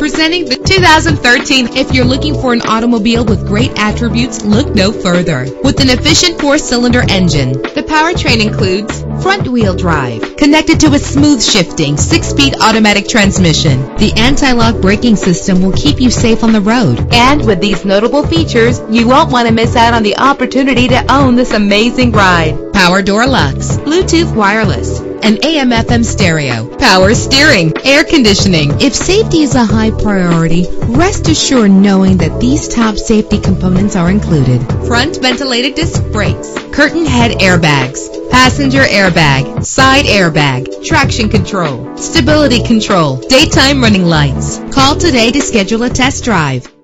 Presenting the 2013. If you're looking for an automobile with great attributes, look no further. With an efficient four-cylinder engine, the powertrain includes front-wheel drive, connected to a smooth shifting six-speed automatic transmission. The anti-lock braking system will keep you safe on the road. And with these notable features, you won't want to miss out on the opportunity to own this amazing ride. Power door locks, Bluetooth wireless, an AM FM stereo, power steering, air conditioning. If safety is a high priority, rest assured knowing that these top safety components are included. Front ventilated disc brakes, curtain head airbags, passenger airbag, side airbag, traction control, stability control, daytime running lights. Call today to schedule a test drive.